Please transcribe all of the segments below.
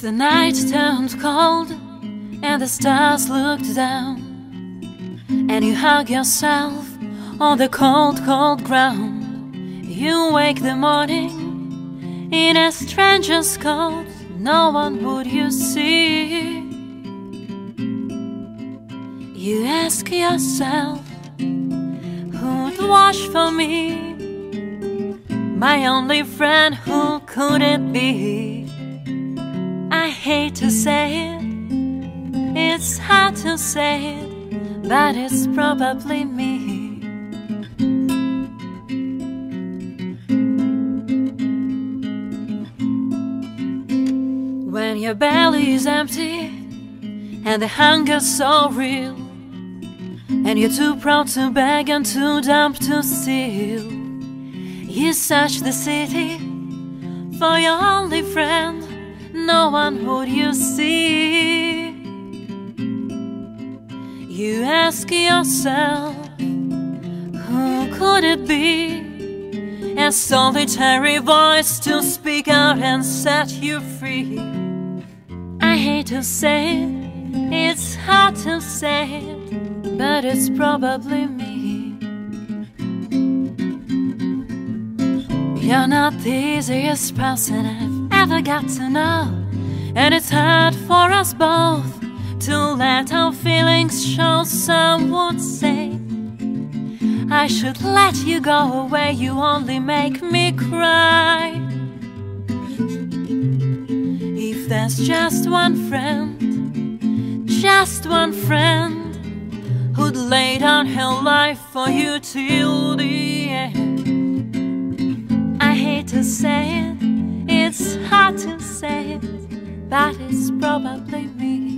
The night turned cold and the stars looked down, and you hug yourself on the cold, cold ground, you wake the morning in a stranger's coat, no one would you see. You ask yourself, who'd wash for me? My only friend, who could it be? To say it, it's hard to say it, but it's probably me. When your belly is empty and the hunger's so real, and you're too proud to beg and too dumb to steal, you search the city for your only friend no one would you see. You ask yourself, who could it be? A solitary voice to speak out and set you free. I hate to say it, it's hard to say it, but it's probably me. You're not the easiest person I've ever got to know. And it's hard for us both to let our feelings show. Some would say, I should let you go away, you only make me cry. If there's just one friend, just one friend who'd lay down her life for you till the end. I hate to say it, it's hard to say but it's probably me.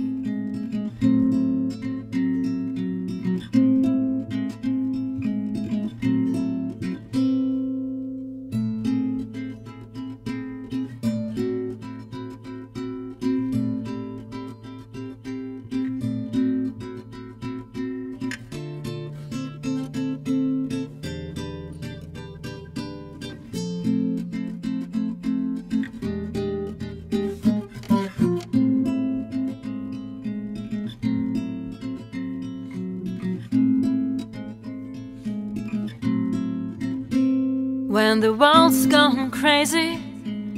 When the world's gone crazy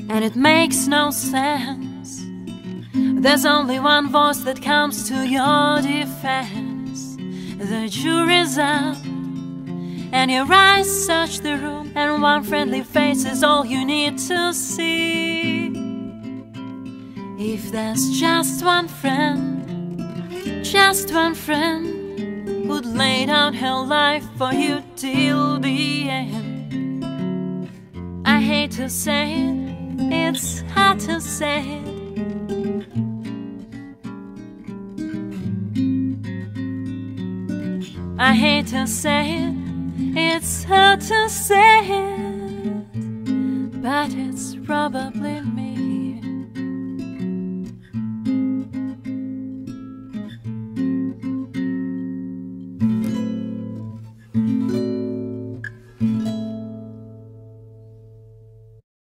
and it makes no sense, there's only one voice that comes to your defense. The jury's out, and your eyes search the room, and one friendly face is all you need to see. If there's just one friend, just one friend who'd lay down her life for you till the end. I hate to say it, it's hard to say it. I hate to say it, it's hard to say it, but it's probably me.